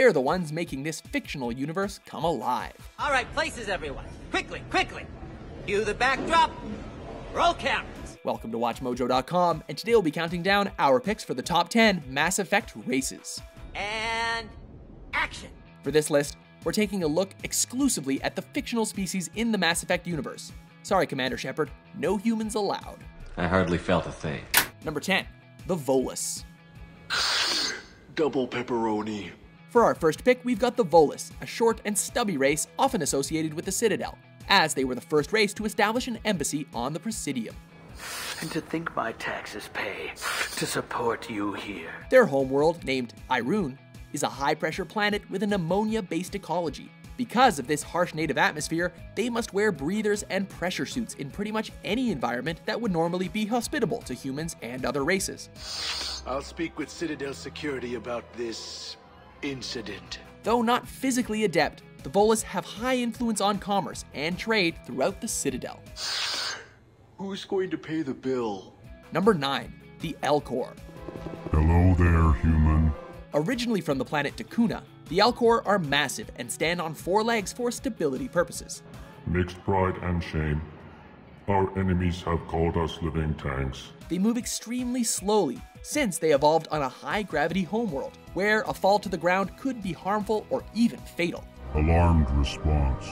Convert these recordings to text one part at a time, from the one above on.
They're the ones making this fictional universe come alive. All right, places, everyone. Quickly, quickly. Cue the backdrop. Roll cameras. Welcome to WatchMojo.com, and today we'll be counting down our picks for the top 10 Mass Effect races. And action. For this list, we're taking a look exclusively at the fictional species in the Mass Effect universe. Sorry, Commander Shepard, no humans allowed. I hardly felt a thing. Number 10, the Volus. Double pepperoni. For our first pick, we've got the Volus, a short and stubby race often associated with the Citadel, as they were the first race to establish an embassy on the Presidium. And to think my taxes pay to support you here. Their homeworld, named Irune, is a high pressure planet with an ammonia based ecology. Because of this harsh native atmosphere, they must wear breathers and pressure suits in pretty much any environment that would normally be hospitable to humans and other races. I'll speak with Citadel security about this incident. Though not physically adept, the Volus have high influence on commerce and trade throughout the Citadel. Who's going to pay the bill? Number 9. The Elcor. Hello there, human. Originally from the planet Dekuuna, the Elcor are massive and stand on four legs for stability purposes. Mixed pride and shame. Our enemies have called us living tanks. They move extremely slowly, since they evolved on a high gravity homeworld, where a fall to the ground could be harmful or even fatal. Alarmed response.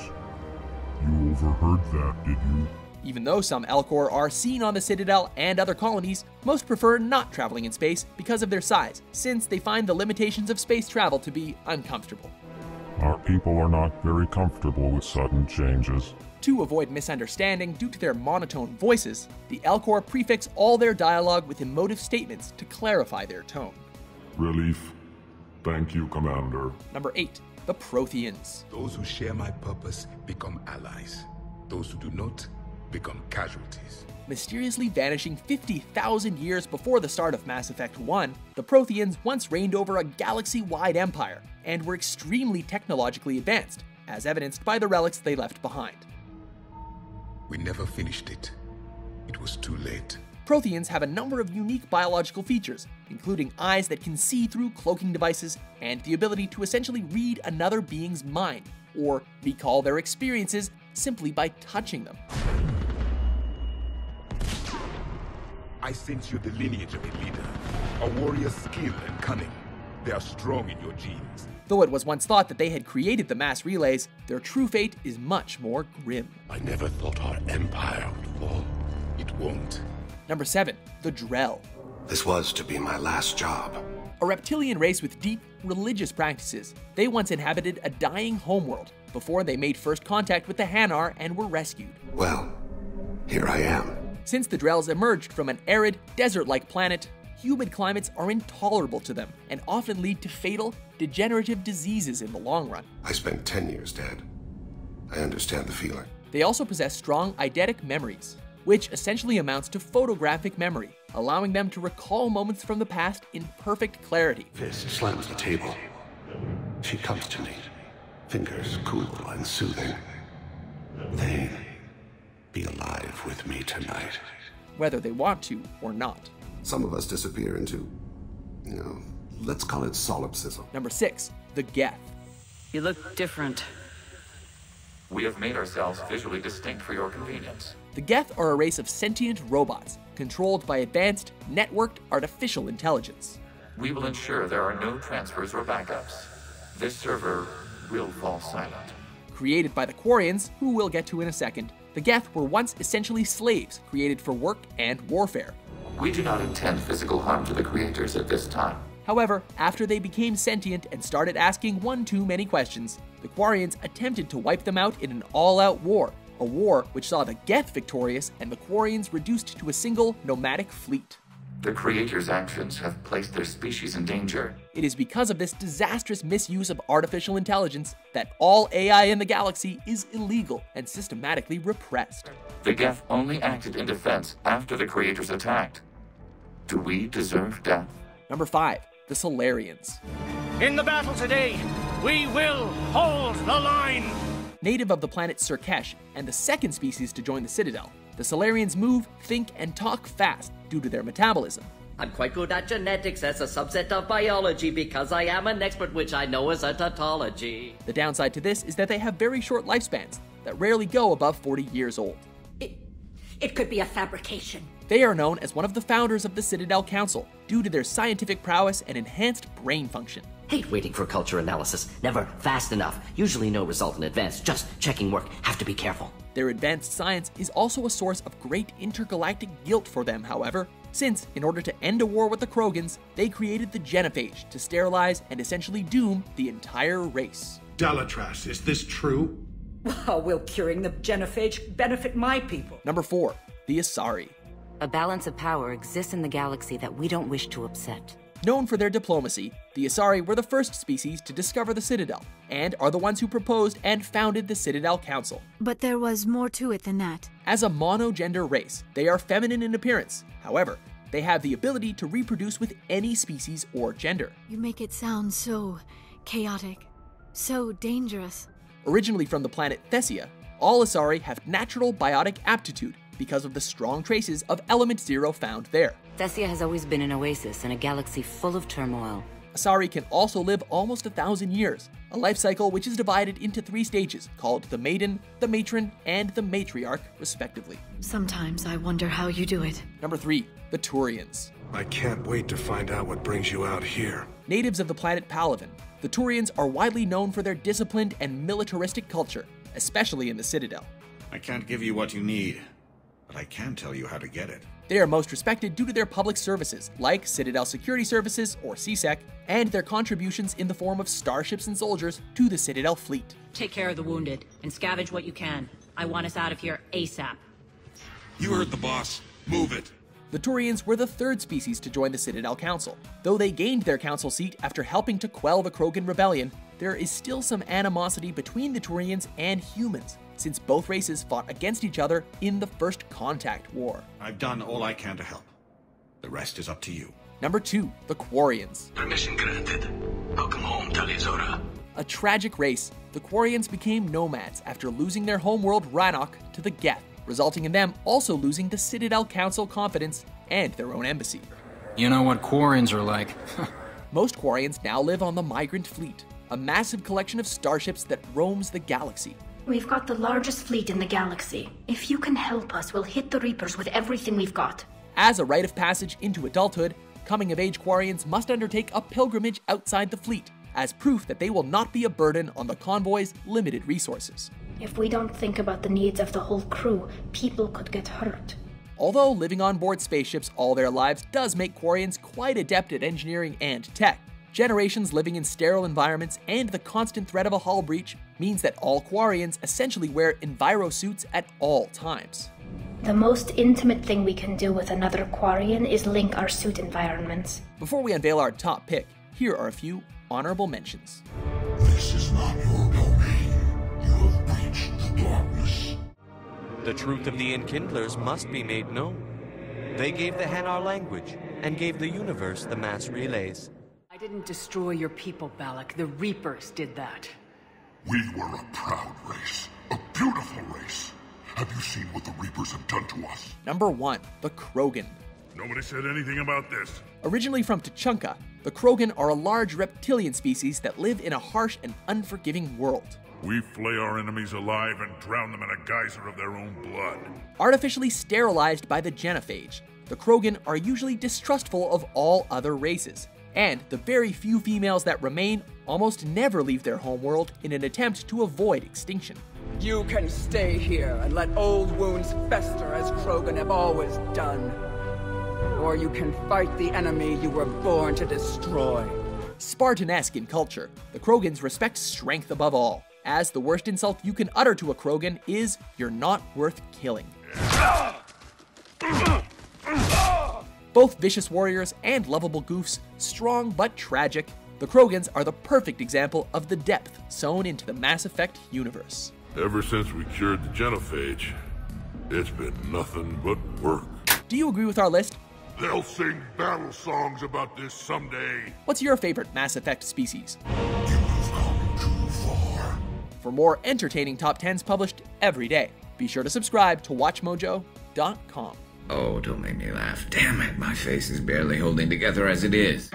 You overheard that, did you? Even though some Elcor are seen on the Citadel and other colonies, most prefer not traveling in space because of their size, since they find the limitations of space travel to be uncomfortable. Our people are not very comfortable with sudden changes. To avoid misunderstanding due to their monotone voices, the Elcor prefix all their dialogue with emotive statements to clarify their tone. Relief. Thank you, Commander. Number 8. The Protheans. Those who share my purpose become allies. Those who do not become casualties. Mysteriously vanishing 50,000 years before the start of Mass Effect 1, the Protheans once reigned over a galaxy wide empire and were extremely technologically advanced, as evidenced by the relics they left behind. We never finished it. It was too late. Protheans have a number of unique biological features, including eyes that can see through cloaking devices and the ability to essentially read another being's mind, or recall their experiences simply by touching them. I sense you're the lineage of a leader, a warrior's skill and cunning. They are strong in your genes. Though it was once thought that they had created the mass relays, their true fate is much more grim. I never thought our empire would fall. It won't. Number 7. The Drell. This was to be my last job. A reptilian race with deep, religious practices. They once inhabited a dying homeworld before they made first contact with the Hanar and were rescued. Well, here I am. Since the Drells emerged from an arid, desert like planet, humid climates are intolerable to them and often lead to fatal, degenerative diseases in the long run. I spent 10 years dead. I understand the feeling. They also possess strong eidetic memories, which essentially amounts to photographic memory, allowing them to recall moments from the past in perfect clarity. Fist slams the table. She comes to me, fingers cool and soothing. They be alive with me tonight. Whether they want to or not. Some of us disappear into, you know, let's call it solipsism. Number 6. The Geth. You look different. We have made ourselves visually distinct for your convenience. The Geth are a race of sentient robots, controlled by advanced, networked artificial intelligence. We will ensure there are no transfers or backups. This server will fall silent. Created by the Quarians, who we'll get to in a second, the Geth were once essentially slaves created for work and warfare. We do not intend physical harm to the creators at this time. However, after they became sentient and started asking one too many questions, the Quarians attempted to wipe them out in an all out war, a war which saw the Geth victorious and the Quarians reduced to a single nomadic fleet. The creators' actions have placed their species in danger. It is because of this disastrous misuse of artificial intelligence that all AI in the galaxy is illegal and systematically repressed. The Geth only acted in defense after the creators attacked. Do we deserve death? Number 5. The Salarians. In the battle today, we will hold the line! Native of the planet Sur'Kesh and the second species to join the Citadel, the Salarians move, think, and talk fast due to their metabolism. I'm quite good at genetics as a subset of biology because I am an expert, which I know is a tautology. The downside to this is that they have very short lifespans that rarely go above 40 years old. It, It could be a fabrication. They are known as one of the founders of the Citadel Council due to their scientific prowess and enhanced brain function. Hate waiting for culture analysis. Never fast enough. Usually no result in advance. Just checking work. Have to be careful. Their advanced science is also a source of great intergalactic guilt for them, however, since, in order to end a war with the Krogans, they created the Genophage to sterilize and essentially doom the entire race. Dalatrass, is this true? How will curing the genophage benefit my people? Number 4. The Asari. A balance of power exists in the galaxy that we don't wish to upset. Known for their diplomacy, the Asari were the first species to discover the Citadel, and are the ones who proposed and founded the Citadel Council. But there was more to it than that. As a monogender race, they are feminine in appearance. However, they have the ability to reproduce with any species or gender. You make it sound so chaotic, so dangerous. Originally from the planet Thessia, all Asari have natural biotic aptitude because of the strong traces of Element Zero found there. Thessia has always been an oasis in a galaxy full of turmoil. Asari can also live almost a thousand years, a life cycle which is divided into three stages called the Maiden, the Matron, and the Matriarch, respectively. Sometimes I wonder how you do it. Number 3. The Turians. I can't wait to find out what brings you out here. Natives of the planet Palaven, the Turians are widely known for their disciplined and militaristic culture, especially in the Citadel. I can't give you what you need, but I can tell you how to get it. They are most respected due to their public services, like Citadel Security Services, or C-Sec, and their contributions in the form of starships and soldiers to the Citadel fleet. Take care of the wounded, and scavenge what you can. I want us out of here ASAP. You heard the boss. Move it. The Turians were the third species to join the Citadel Council. Though they gained their council seat after helping to quell the Krogan rebellion, there is still some animosity between the Turians and humans, since both races fought against each other in the First Contact War. I've done all I can to help. The rest is up to you. Number 2. The Quarians. Permission granted. Welcome home, Tali'Zorah. A tragic race, the Quarians became nomads after losing their homeworld Rannoch to the Geth, resulting in them also losing the Citadel Council confidence and their own embassy. You know what Quarians are like. Most Quarians now live on the Migrant Fleet, a massive collection of starships that roams the galaxy. We've got the largest fleet in the galaxy. If you can help us, we'll hit the Reapers with everything we've got. As a rite of passage into adulthood, coming of age Quarians must undertake a pilgrimage outside the fleet, as proof that they will not be a burden on the convoy's limited resources. If we don't think about the needs of the whole crew, people could get hurt. Although living on board spaceships all their lives does make Quarians quite adept at engineering and tech, generations living in sterile environments and the constant threat of a hull breach means that all Quarians essentially wear enviro suits at all times. The most intimate thing we can do with another Quarian is link our suit environments. Before we unveil our top pick, here are a few honorable mentions. This is not your domain. You have breached the darkness. The truth of the Enkindlers must be made known. They gave the Hanar language and gave the universe the mass relays. I didn't destroy your people, Balak. The Reapers did that. We were a proud race. A beautiful race. Have you seen what the Reapers have done to us? Number 1. The Krogan. Nobody said anything about this. Originally from Tuchanka, the Krogan are a large reptilian species that live in a harsh and unforgiving world. We flay our enemies alive and drown them in a geyser of their own blood. Artificially sterilized by the genophage, the Krogan are usually distrustful of all other races, and the very few females that remain almost never leave their homeworld in an attempt to avoid extinction. You can stay here and let old wounds fester as Krogan have always done. Or you can fight the enemy you were born to destroy. Spartan-esque in culture, the Krogans respect strength above all, as the worst insult you can utter to a Krogan is, you're not worth killing. Both vicious warriors and lovable goofs, strong but tragic, the Krogans are the perfect example of the depth sewn into the Mass Effect universe. Ever since we cured the genophage, it's been nothing but work. Do you agree with our list? They'll sing battle songs about this someday. What's your favorite Mass Effect species? You've come too far. For more entertaining top 10s published every day, be sure to subscribe to WatchMojo.com. Oh, don't make me laugh. Damn it, my face is barely holding together as it is.